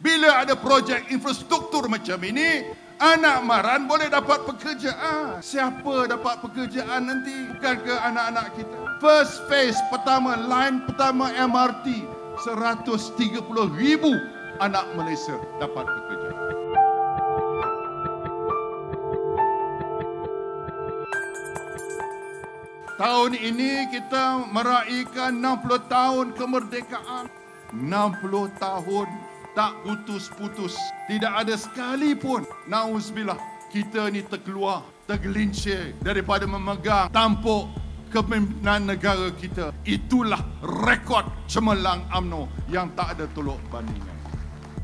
Bila ada projek infrastruktur macam ini, anak maran boleh dapat pekerjaan. Siapa dapat pekerjaan nanti? Bukan ke anak-anak kita? First phase pertama, line pertama MRT, 130 ribu anak Malaysia dapat pekerjaan. Tahun ini kita meraihkan 60 tahun kemerdekaan. 60 tahun tak putus-putus. Tidak ada sekalipun, nauzubillah, kita ni terkeluar, tergelincir daripada memegang tampuk kepimpinan negara kita. Itulah rekod cemerlang UMNO yang tak ada tolok bandingan.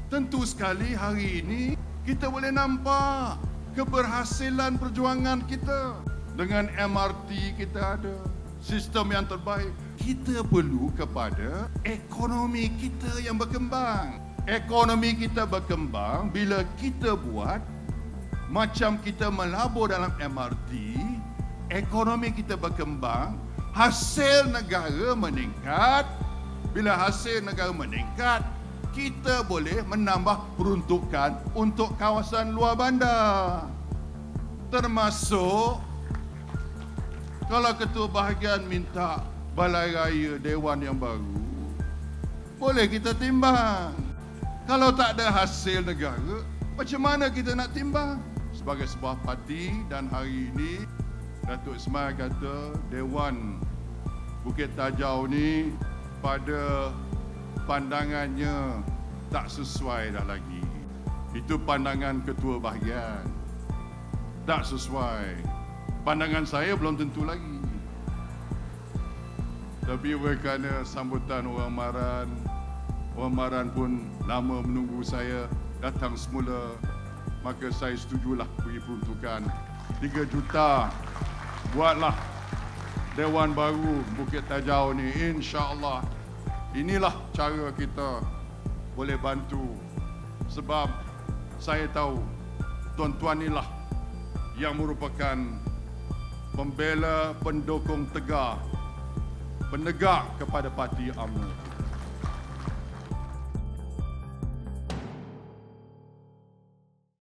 Tentu sekali hari ini kita boleh nampak keberhasilan perjuangan kita. Dengan MRT kita ada sistem yang terbaik. Kita perlu kepada ekonomi kita yang berkembang. Ekonomi kita berkembang bila kita buat macam kita melabur dalam MRT, ekonomi kita berkembang, hasil negara meningkat. Bila hasil negara meningkat, kita boleh menambah peruntukan untuk kawasan luar bandar. Termasuk kalau ketua bahagian minta balai raya dewan yang baru, boleh kita timbang. Kalau tak ada hasil negara, macam mana kita nak timbang? Sebagai sebuah parti dan hari ini Datuk Ismail kata Dewan Bukit Tajau ni pada pandangannya tak sesuai dah lagi. Itu pandangan ketua bahagian. Tak sesuai pandangan saya belum tentu lagi. Tapi kerana sambutan orang Maran, orang Maran pun lama menunggu saya datang semula, maka saya setujulah beri peruntukan 3 juta. Buatlah Dewan Baru Bukit Tajau ni insya-Allah. Inilah cara kita boleh bantu sebab saya tahu tuan-tuan inilah yang merupakan pembela pendukung tegar penegak kepada parti UMNO